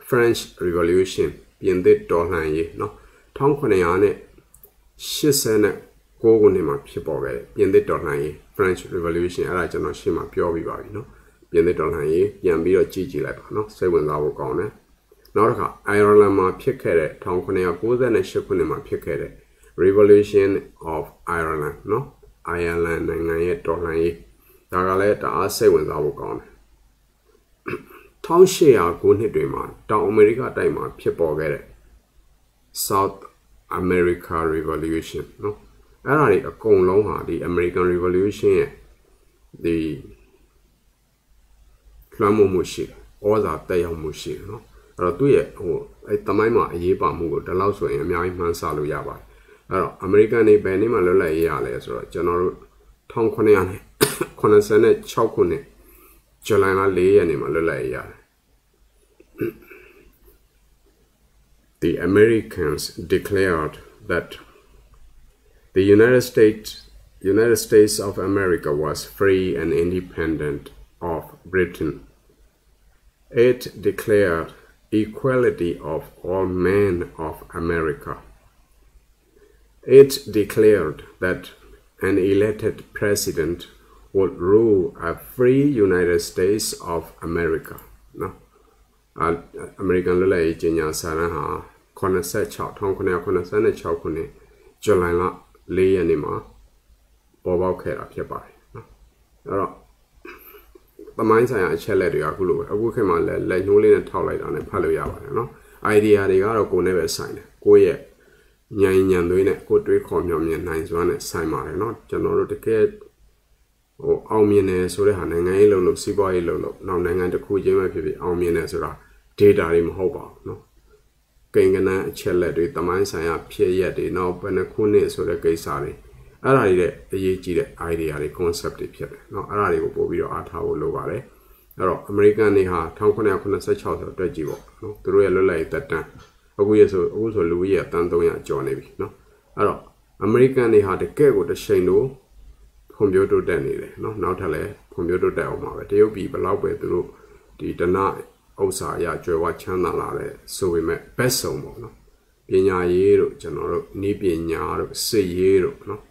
French Revolution ပြင်သစ်တော်လှန်ရေးเนาะ1989 9ခုနှစ်မှာဖြစ်ပေါ်ခဲ့ပြင်သစ်တော်လှန်ရေး French Revolution အဲ့ဒါကျွန်တော်ရှင်းမှာပြောပြပါပြီနော်ပြင်သစ်တော်လှန်ရေးပြန်ပြီးတော့ကြည့်ကြည့်လိုက်ပါနော်စိတ်ဝင်စားဖို့ကောင်းတယ်နောက်တစ်ခါ Ireland မှာဖြစ်ခဲ့တဲ့1998ခုနှစ်မှာဖြစ်ခဲ့တဲ့ Revolution of Ireland နော် Ireland နိုင်ငံရဲ့တော်လှန်ရေးဒါကလည်းတအားစိတ်ဝင်စားဖို့ကောင်းတယ်1800ခုနှစ်တွေမှာတောင်အမေရိကတိုက်မှာဖြစ်ပေါ်ခဲ့တဲ့ South America Revolution နော် အဲ့ဒါတွေအကုန်လုံးဟာဒီ American Revolution ရဲ့ဒီလွှမ်းမိုးမှုရှိတယ်ဩဇာတက်ရောက်မှုရှိတယ်နော်အဲ့တော့သူ့ရဲ့ဟိုအဲ့တမိုင်းမှာအရေးပါမှုကိုဒီလောက်ဆိုရင်အများကြီးမှန်းဆလို့ရပါတယ်အဲ့တော့ American တွေဘယ်နေ့မှလွတ်လပ်ရေးရလဲဆိုတော့ကျွန်တော်တို့1986ခုနှစ်ဇူလိုင်လ4ရက်နေ့မှာလွတ်လပ်ရေးရတယ် The Americans declared that the United States United States of America was free and independent of Britain. It declared equality of all men of America. It declared that an elected president would rule a free United States of America. No. American လွတ်လပ်ရေးကြေညာစာတမ်းဟာ86 1986ခုနှစ်ဇူလိုင်လ 4ရက်နေ့မှာပေါ်ပေါက်ခဲ့တာဖြစ်ပါတယ်နော်အဲ့တော့သမိုင်းဆိုင်ရာအချက်လက်တွေကအခုလိုပဲအခုခေတ်မှာလည်းလက်ညှိုးလေးနဲ့ထောက်လိုက်တာနဲ့ဖတ်လို့ရပါတယ်နော် idea တွေကတော့ကိုယ်နဲ့ပဲဆိုင်တယ်ကိုယ့်ရဲ့ဉာဏ်ဉာဏ်သွေးနဲ့ကိုယ်တွေးခေါ်မြောင်မြင်နိုင်စွမ်းနဲ့ဆိုင်ပါတယ်เนาะကျွန်တော်တို့တကယ်ဟိုအောင်မြင်တယ်ဆိုတဲ့ဟာနိုင်ငံရေးလုံလို့စီးပွားရေးလုံလို့နောက်နိုင်ငံတစ်ခုချင်းပဲဖြစ်ဖြစ်အောင်မြင်တယ်ဆိုတာ data တွေမဟုတ်ပါဘူးเนาะ ကိန်းကနန်းအချက်လက်တွေတမိုင်းဆိုင်ရာဖြစ်ရက်တွေနောက်ဘယ်နှခုနှစ်ဆိုတဲ့ကိစ္စတွေအဲ့ဒါတွေတဲ့အရေးကြီးတဲ့ idea တွေ concept တွေဖြစ်တယ်เนาะအဲ့ဒါတွေကိုပို့ပြီးတော့အားထားဖို့လိုပါတယ်အဲ့တော့ American တွေဟာ1986ဆိုတော့တွေ့ကြည့်ပေါ့เนาะသူတို့ရဲ့လွတ်လပ်ရေးသက်တမ်းအခုရဆိုအခုဆိုလူကြီးကတန်း300ကျော်နေပြီเนาะအဲ့တော့ American တွေဟာတကယ့်ကိုတစ်ချိန်လို့ဖွံ့ဖြိုးတိုးတက်နေတယ်เนาะနောက်ထပ်လည်းဖွံ့ဖြိုးတိုးတက်အောင်ပါပဲတရုတ်ပြည်ဘလောက်ပဲသူတို့ဒီတန ဥစ္စာအရကျွယ်ဝချမ်းသာလာတဲ့ဆိုပေမဲ့ဘက်ဆုံးပေါ့နော်ပညာရေးတို့ကျွန်တော်တို့ဤပညာတို့စစ်ရေးတို့နော်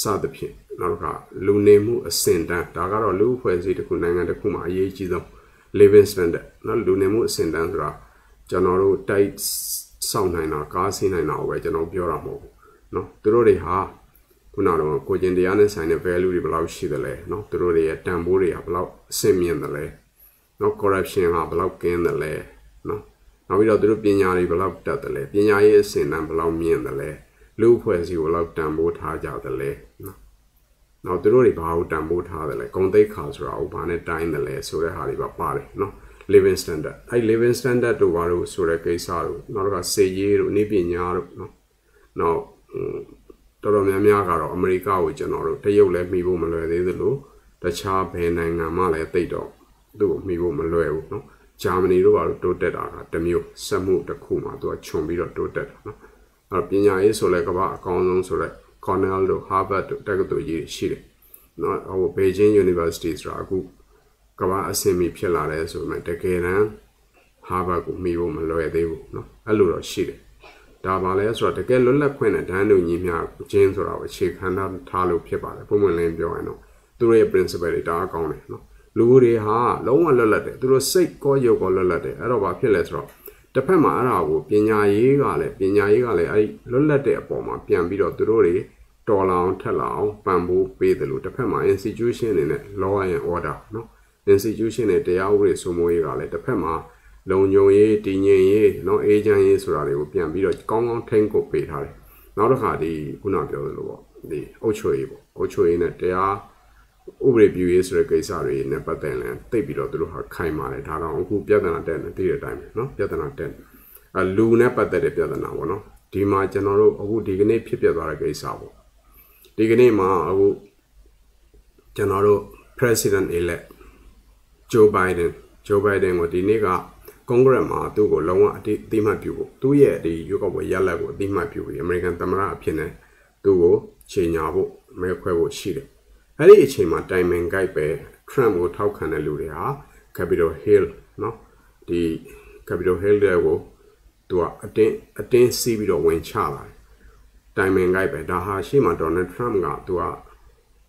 စသဖြင့်နောက်ကလူနေမှုအဆင့်တန်းဒါကတော့လူအဖွဲ့အစည်းတစ်ခုနိုင်ငံတစ်ခုမှာအရေးကြီးဆုံး living standard နော်လူနေမှုအဆင့်တန်းဆိုတာကျွန်တော်တို့တိုက်စောင့်နိုင်တာကားစီးနိုင်တာကိုပဲကျွန်တော်ပြောတာမဟုတ်ဘူးနော်သူတို့တွေဟာခုနကတော့ကိုကျင်တရားနဲ့ဆိုင်တဲ့ value တွေဘယ်လောက်ရှိသလဲနော်သူတို့တွေရဲ့တန်ဖိုးတွေကဘယ်လောက်အဆင့်မြင့်သလဲ နော် corruption ဟာဘယ်လောက်ကင်းတယ်လဲနော်နောက်ပြီးတော့သူတို့ပညာတွေဘယ်လောက်တက်တယ်လဲပညာရေးအဆင့်တန်းဘယ်လောက်မြင့်တယ်လဲလူအဖွဲ့အစည်းဘယ်လောက်တန်ဖိုးထားကြတယ်လဲနော်နောက်သူတို့တွေဘာကိုတန်ဖိုးထားတယ်လဲဂုံသိက္ခာဆိုတာကိုဘာနဲ့တိုင်းတယ်လဲဆိုတဲ့ဟာတွေပါပါတယ်နော် living standard အဲ့ living standard တို့ဘာလို့ဆိုတဲ့ကိစ္စတို့နောက်တော့စေရေးတို့နေပညာတို့နော်နောက်တော်တော်များများကတော့အမေရိကကိုကျွန်တော်တို့တရုတ်လည်းမိဖို့မလွယ်သေးသလိုတခြားဘယ်နိုင်ငံမှလည်းသိတော့ သူ့ကိုမိဖို့မလွယ်ဘူးနော်ဂျာမနီတို့ဘာလို့တိုးတက်တာကတမျိုးစက်မှုတစ်ခုမှာသူကခြုံပြီးတော့တိုးတက်တာနော်အဲ့တော့ပညာရေးဆိုလဲကမ္ဘာအကောင်းဆုံးဆိုတော့ Cornell တို့ Harvard တို့တက္ကသိုလ်ကြီးရှိတယ်နော်ဟို Beijing University ဆိုတာအခုကမ္ဘာအဆင့်မီဖြစ်လာတယ်ဆိုမှတကယ်တမ်း Harvard ကိုမိဖို့မလွယ်သေးဘူးနော်အဲ့လိုတော့ရှိတယ်ဒါပါလဲဆိုတော့တကယ်လွတ်လပ်ခွင့်နဲ့ဒန်းတို့ညီမျှခြင်းဆိုတာကိုအခြေခံထားလို့ဖြစ်ပါတယ်ပုံမှန်လင်းပြောရင်တော့သူတို့ရဲ့ principle တွေဒါအကောင်းတယ်နော် လူတွေဟာလုံးဝလွတ်လပ်တယ်သူတို့စိတ်ကောရုပ်ကောလွတ်လပ်တယ်အဲ့တော့ဘာဖြစ်လဲဆိုတော့တစ်ဖက်မှာအဲ့ဒါကိုပညာရေးကလည်းပညာရေးကလည်းအဲ့လွတ်လပ်တဲ့အပေါ်မှာပြန်ပြီးတော့သူတို့တွေတော်လောင်ထက်လောင်ပံ့ပိုးပေးတယ်လို့တစ်ဖက်မှာ institution တွေနဲ့ law and order နော် institution တွေတရားဥပဒေစိုးမိုးရေးကလည်းတစ်ဖက်မှာလုံခြုံရေးတည်ငြိမ်ရေးနော်အေဂျင့်ရေးဆိုတာတွေကိုပြန်ပြီးတော့ကောင်းကောင်းထိန်းကုပ်ပေးထားတယ်နောက်တစ်ခါဒီခုနပြောသလိုပေါ့ဒီအုတ်ချွေရေးပေါ့အုတ်ချွေရေးနဲ့တရား ဥပဒေပြုရေးဆိုတဲ့ကိစ္စတွေနဲ့ပတ်သက်ရင်တိတ်ပြီးတော့သူတို့ဟာခိုင်ပါတယ်ဒါတော့အခုပြဿနာတက်နေသိတဲ့အတိုင်းပဲเนาะပြဿနာတက်အလူနဲ့ပတ်သက်တဲ့ပြဿနာပေါ့နော်ဒီမှာကျွန်တော်တို့အခုဒီကနေ့ဖြစ်ပျက်သွားတဲ့ကိစ္စပေါ့ဒီကနေ့မှာအခုကျွန်တော်တို့ president elect Joe Biden Joe Biden ကိုဒီနေ့ကကွန်ဂရက်မှာသူ့ကိုလုံးဝအတိအမှတ်ပြုဖို့သူ့ရဲ့ဒီရွေးကောက်ပွဲရလဒ်ကိုအတိအမှတ်ပြုပြီးအမေရိကန်သမ္မတအဖြစ်နဲ့သူ့ကိုချေညာဖို့မဲခွဲဖို့ရှိတယ်။ အဲ့ဒီအချိန်မှာတိုင်မင်ဂိုက်ပဲ Trump ကိုထောက်ခံတဲ့လူတွေဟာ Capitol Hill เนาะဒီ Capitol Hill တွေကိုသူကအတင်းအတင်းစီးပြီးတော့ဝင်ချလာတယ်။တိုင်မင်ဂိုက်ပဲဒါဟာရှေ့မှာ Donald Trump ကသူက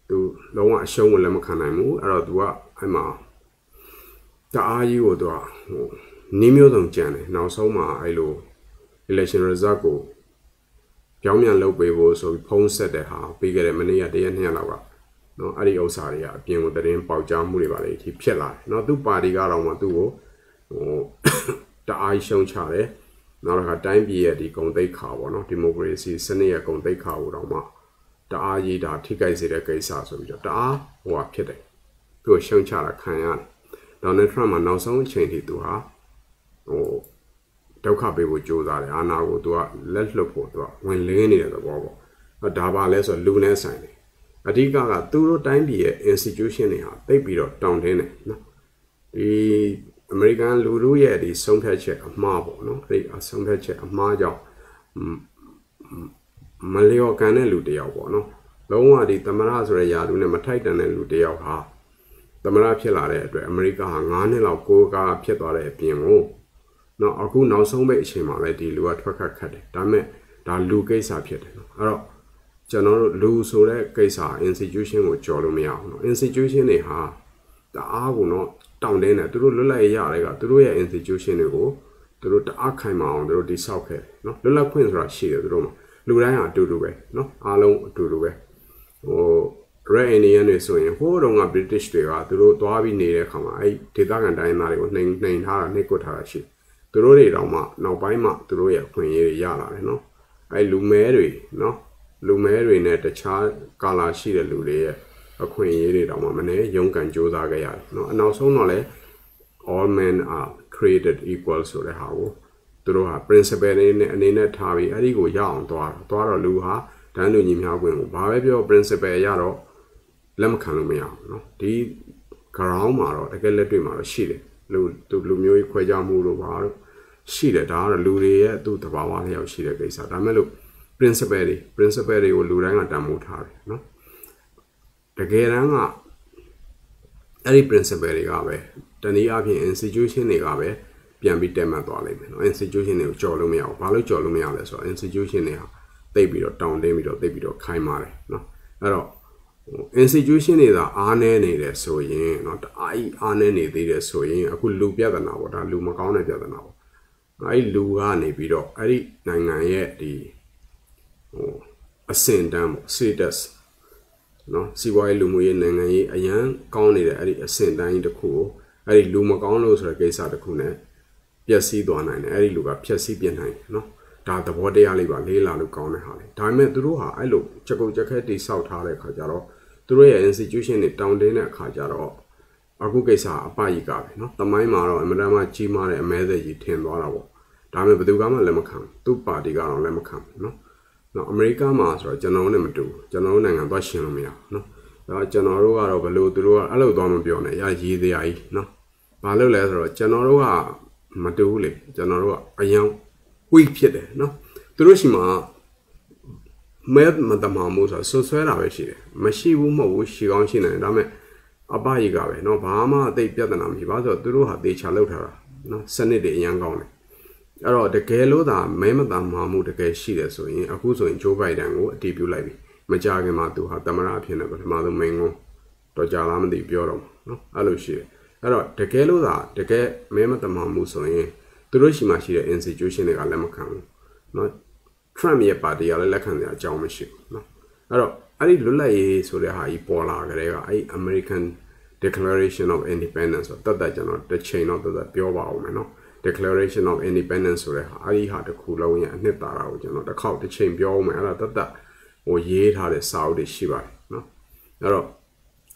သူလုံးဝအရှုံးကိုလက်မခံနိုင်ဘူးအဲ့တော့သူကအဲ့မှာတအားကြီးကိုသူကဟိုနီးမျိုးစုံကြံတယ်နောက်ဆုံးမှာအဲ့လို election result ကိုပြောင်းပြန်လုပ်ပေးဖို့ဆိုပြီးဖုံးဆက်တဲ့ဟာပြီးခဲ့တဲ့မနေ့ကတရက်နှစ်ရက်လောက်က နော်အဲ့ဒီဥစ္စာတွေကအပြင်ကိုတရင်ပေါက်ကြားမှုတွေပါလေဒီဖြစ်လာတယ်နော်သူ့ပါတီကတော့မှသူ့ကိုဟိုတအားရှုံချတယ်နောက်တစ်ခါတိုင်းပြည်ရဲ့ဒီဂုံတိတ်ခါပေါ့နော်ဒီမိုကရေစီစနစ်ရဲ့ဂုံတိတ်ခါကိုတော့မှတအားရေးတာထိခိုက်စေတဲ့ကိစ္စဆိုပြီးတော့တအားဟိုဟာဖြစ်တယ်သူ့ကိုရှုံချတာခံရတယ်ဒေါ်နယ်ထရမ့်မှာနောက်ဆုံးအချိန်ထိသူဟာဟိုဒုက္ခပေးဖို့ကြိုးစားတယ်အာနာကိုသူကလက်လွတ်ဖို့သူကဝင်လင်းနေတဲ့သဘောပေါ့ဒါပါလဲဆိုလူနဲ့ဆိုင်တယ် အဓိကကသူတို့တိုင်းပြည်ရဲ့ institution တွေဟာတိတ်ပြီးတော့တောင်းတင်းတယ်နော်ဒီအမေရိကန်လူတို့ရဲ့ဒီဆုံးဖြတ်ချက်အမှားပေါ့နော်အဲ့ဒီဆုံးဖြတ်ချက်အမှားကြောင့်မလျော်ကန်တဲ့လူတယောက်ပေါ့နော်လုံးဝဒီသမရဆိုတဲ့ယာလူနဲ့မထိုက်တန်တဲ့လူတယောက်ဟာသမရဖြစ်လာတဲ့အတွက်အမေရိကဟာ9နှစ်လောက်ကိုးကားဖြစ်သွားတဲ့အပြင်ကိုနော်အခုနောက်ဆုံးပိတ်အချိန်မှာလည်းဒီလူကထွက်ခတ်ခတ်တယ်ဒါပေမဲ့ဒါလူကိစ္စဖြစ်တယ်နော်အဲ့တော့ ကျွန်တော်တို့လူဆိုတဲ့ကိစ္စ institution ကိုကြော်လို့မရဘူးနော် institution တွေဟာတအားကိုနော်တောင်းတင်းတယ်သူတို့လွတ်လပ်ရရတယ်ကသူတို့ရဲ့ institution တွေကိုသူတို့တအားခိုင်မာအောင်သူတို့တိဆောက်ခဲ့တယ်နော်လွတ်လပ်ခွင့်ဆိုတာရှိတယ်သူတို့မှာလူတိုင်းဟာအတူတူပဲနော်အားလုံးအတူတူပဲဟို Red Indian တွေဆိုရင်ဟိုးတုန်းက British တွေကသူတို့သွားပြီးနေတဲ့ခါမှာအဲ့ဒေသခံတိုင်းသားတွေကိုနှိမ်နှိမ်ထားတာနှိပ်ကွပ်ထားတာရှိသူတို့တွေတော့မှနောက်ပိုင်းမှသူတို့ရဲ့အခွင့်အရေးတွေရလာတယ်နော်အဲ့လူမဲတွေနော် လူမဲတွေနဲ့တခြားကာလာရှိတဲ့လူတွေရဲ့အခွင့်အရေးတွေတောင်မှမနေရုန်းကန်ကြိုးစားခဲ့ရတယ်နော်အနောက်ဆုံးတော့လဲ all men are created equal ဆိုတဲ့ဟာကိုသူတို့ဟာ principle တွေနဲ့အနေနဲ့ထားပြီးအဲ့ဒီကိုရအောင်သွားတာသွားတော့လူဟာတန်းလူညီမျှခွင့်ကိုဘာပဲပြော principle ရတော့လက်မခံလို့မရဘူးเนาะဒီ ground မှာတော့တကယ်လက်တွေ့မှာတော့ရှိတယ်လူသူလူမျိုးကြီးခွဲခြားမှုလို့ပါတော့ရှိတယ်ဒါကတော့လူတွေရဲ့သူ့တဘာဝလျောက်ရှိတဲ့ကိစ္စဒါမဲ့လို့ principle တွေ principle တွေကိုလူတိုင်းကတန်ဖိုးထားတယ်เนาะတကယ်တမ်းကအဲ့ဒီ principle တွေကပဲတနည်းအားဖြင့် institution တွေကပဲပြန်ပြီးတက်မှတ်သွားလိမ့်မယ်เนาะ institution တွေကိုကြော်လို့မရဘူးဘာလို့ကြော်လို့မရလဲဆိုတော့ institution တွေဟာတိတ်ပြီးတော့တောင်းတင်းပြီးတော့တိတ်ပြီးတော့ခိုင်းပါတယ်เนาะအဲ့တော့ institution တွေသာအားနည်းနေတယ်ဆိုရင်เนาะတအားကြီးအားနည်းနေသေးတယ်ဆိုရင်အခုလူပြဿနာပေါ့ဒါလူမကောင်းတဲ့ပြဿနာပေါ့အဲ့ဒီလူကနေပြီးတော့အဲ့ဒီနိုင်ငံရဲ့ဒီဟို အဆင့်တန်းပေါ့ status နော်စီးပွားရေးလူမှုရေးနိုင်ငံရေးအရန်ကောင်းနေတဲ့အဲ့ဒီအဆင့်တန်းကြီးတစ်ခုကိုအဲ့ဒီလူမကောင်းလို့ဆိုတဲ့ကိစ္စတစ်ခုနဲ့ပျက်စီးသွားနိုင်တယ်အဲ့ဒီလူကဖျက်ဆီးပြနိုင်တယ်နော်ဒါသဘောတရားလေးပါလေးလာလို့ကောင်းတဲ့ဟာလေဒါပေမဲ့သူတို့ဟာအဲ့လိုချက်ကုတ်ချက်ခဲတိဆောက်ထားတဲ့ခါကျတော့သူတို့ရဲ့ institution တွေတောင်းတင်းတဲ့အခါကျတော့အခုကိစ္စအပကြီးကပဲเนาะတမိုင်းမှာတော့အင်မတန်မှကြီးမားတဲ့အမဲသက်ကြီးထင်သွားတာပေါ့ဒါပေမဲ့ဘယ်သူကမှလက်မခံသူ့ပါတီကတော့လက်မခံเนาะ နော်အမေရိကမှာဆိုတော့ကျွန်တော်နဲ့မတူကျွန်တော်တို့နိုင်ငံသွားရှင်လို့မရဘူးเนาะဒါကျွန်တော်တို့ကတော့ဘလို့သူတို့ကအဲ့လိုသွားမပြောနဲ့ရရေးသေးကြီးเนาะဘာလို့လဲဆိုတော့ကျွန်တော်တို့ကမတူဘူးလေကျွန်တော်တို့ကအယံ weak ဖြစ်တယ်เนาะသူတို့ရှိမှာမဲမတမာမှုဆိုဆွဆွဲတာပဲရှိတယ်မရှိဘူးမဟုတ်ဘူးရှိကောင်းရှိနိုင်တယ်ဒါပေမဲ့အပကြီးကပဲเนาะဘာမှအသိပြဿနာမရှိပါဆိုတော့သူတို့ဟာတေချာလောက်ထားတာเนาะစနစ်တွေအရင်ကောင်းတယ် အဲ့တော့တကယ်လို့သာမဲမသာမှာမှုတကယ်ရှိတယ်ဆိုရင်အခုဆိုရင်ဂျိုးဘိုင်ဒန်ကိုအတီးပြုတ်လိုက်ပြီမကြခင်မှာသူဟာသမရအဖြစ်နဲ့ပထမဆုံးမိန်ကုန်းတော့ကြာလားမသိပြောတော့မှာနော်အဲ့လိုရှိတယ်အဲ့တော့တကယ်လို့သာတကယ်မဲမတမာမှုဆိုရင်သူတို့ရှိမှရှိတဲ့ institution တွေကလက်မခံဘူးနော် Trump ရဲ့ပါတီကလည်းလက်ခံကြအကြောင်းမရှိဘူးနော်အဲ့တော့အဲ့ဒီလွတ်လပ်ရေးဆိုတဲ့ဟာကြီးပေါ်လာကြတဲ့ကအဲ့ American Declaration of Independence ဆိုတတ်တတ်ကျွန်တော်တစ်ချိန်တော့တတ်တတ်ပြောပါအောင်မယ်နော် Declaration of Independence ဆိုတဲ့ဟာအဲ့ဒီဟာတစ်ခုလုံးရဲ့အနှစ်သာရကိုကျွန်တော်တစ်ခေါက်တစ်ချိန်ပြောအောင်မယ်အဲ့ဒါတတ်တတ်ဟိုရေးထားတဲ့စာအုပ်တွေရှိပါတယ်နော်အဲ့တော့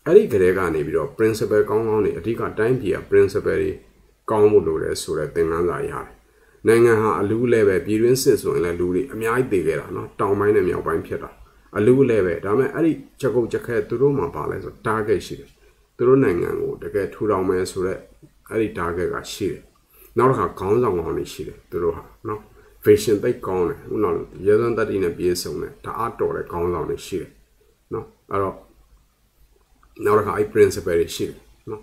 အဲ့ဒီကလေးကနေပြီးတော့ principle ကောင်းကောင်းတွေအဓိကတိုင်းပြည်က principle တွေကောင်းဖို့လိုတယ်ဆိုတဲ့သင်ခန်းစာရတယ်နိုင်ငံဟာအလူးလဲပဲပြည်တွင်းစစ်ဆိုရင်လည်းလူတွေအများကြီးတည်ခဲ့တာနော်တောင်ပိုင်းနဲ့မြောက်ပိုင်းဖြစ်တာအလူးလဲပဲဒါပေမဲ့အဲ့ဒီချက်ကုတ်ချက်ခဲသူတို့မှပါလဲဆို target ရှိတယ်သူတို့နိုင်ငံကိုတကယ်ထူထောင်မယ်ဆိုတော့အဲ့ဒီ target ကရှိတယ် နောက်တစ်ခါခေါင်းဆောင်ကောင်းတွေရှိတယ်သူတို့ဟာနော် vision သိကောင်းတယ်ခုနရေစံတတိနဲ့ပြေဆုံးတယ်ဒါအတော်တဲ့ခေါင်းဆောင်တွေရှိတယ်နော်အဲ့တော့နောက်တစ်ခါအဲ့ principle တွေရှိတယ်နော်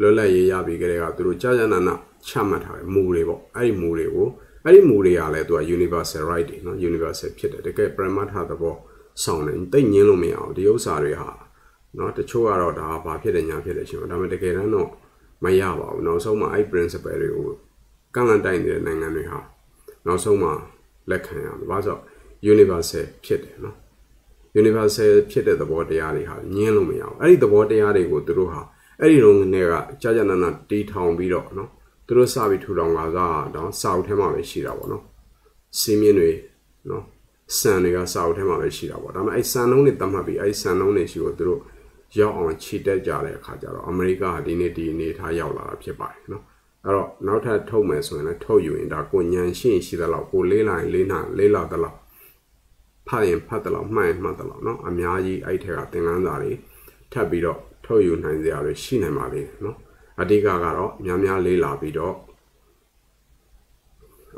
လွတ်လပ်ရေးရပြီးကြတဲ့ကသူတို့ကြာကြာနာနာချမှတ်ထားတဲ့မူတွေပေါ့အဲ့ဒီမူတွေကိုအဲ့ဒီမူတွေကလည်းသူက universal right တွေနော် universal ဖြစ်တယ်တကယ် pragmata သဘောဆောင်တယ်တိတ်ငင်းလို့မရအောင်ဒီဥစ္စာတွေဟာနော်တချို့ကတော့ဒါဘာဖြစ်တယ်ညာဖြစ်တယ်ရှင်ဒါပေမဲ့တကယ်တမ်းတော့ မရပါဘူးနောက်ဆုံးမှာအဲ့ principle တွေကိုကန့်လန့်တိုက်နေတဲ့နိုင်ငံတွေဟာနောက်ဆုံးမှာလက်ခံရမှာဘာလို့ universal ဖြစ်တယ်နော် universal ဖြစ်တဲ့သဘောတရားတွေဟာညင်းလို့မရအောင်အဲ့ဒီသဘောတရားတွေကိုသူတို့ဟာအဲ့ဒီတော့နဲ့ကကြာကြာနာနာတီးထောင်ပြီးတော့နော်သူတို့စပြီးထူထောင်လာတာတော့စာအုပ်ထဲမှာပဲရှိတာပေါ့နော်စီးမြင့်တွေနော်စံတွေကစာအုပ်ထဲမှာပဲရှိတာပေါ့ဒါပေမဲ့အဲ့စံနှုန်းတွေတတ်မှတ်ပြီးအဲ့စံနှုန်းတွေရှိကိုသူတို့ ရောက်အောင်ခြေတက်ကြတဲ့အခါကျတော့အမေရိကဒီနေ့ဒီအနေထားရောက်လာတာဖြစ်ပါတယ်နော်အဲ့တော့နောက်ထပ်ထုတ်မယ်ဆိုရင်လည်းထုတ်ယူရင်ဒါကိုညံရှင်းရှိသလောက်ကိုလေးလိုက်လေးနာလေးလောက်သလောက်ဖတ်ရင်ဖတ်သလောက်မှတ်ရင်မှတ်သလောက်နော်အများကြီးအဲ့ထက်ကသင်ခန်းစာတွေထပ်ပြီးတော့ထုတ်ယူနိုင်စရာတွေရှိနိုင်ပါသေးတယ်နော်အဓိကကတော့များများလေးလာပြီးတော့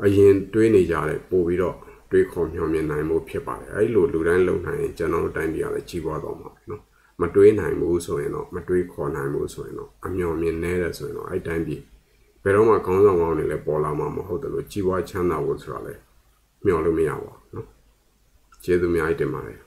အရင်တွေးနေကြတဲ့ပို့ပြီးတော့တွေးခေါ်မျှော်မြင်နိုင်မှုဖြစ်ပါတယ်အဲ့လိုလူတိုင်းလုံနိုင်ရင်ကျွန်တော်တို့တိုင်းပြည်ကလည်းကြီးပွားသွားမှာပဲနော် မတွေးနိုင်ဘူးဆိုရင်တော့မတွေးခေါ်နိုင်ဘူးဆိုရင်တော့အမျှော်မြင်နေတဲ့ဆိုရင်တော့အဲ့တိုင်းပြည်ဘယ်တော့မှခေါင်းဆောင်ကောင်းတွေလည်းပေါ်လာမှာမဟုတ်တယ်လို့ကြီးပွားချမ်းသာဖို့ဆိုတာလည်းမျှော်လို့မရပါဘူးเนาะကျေးဇူးများတင်ပါတယ်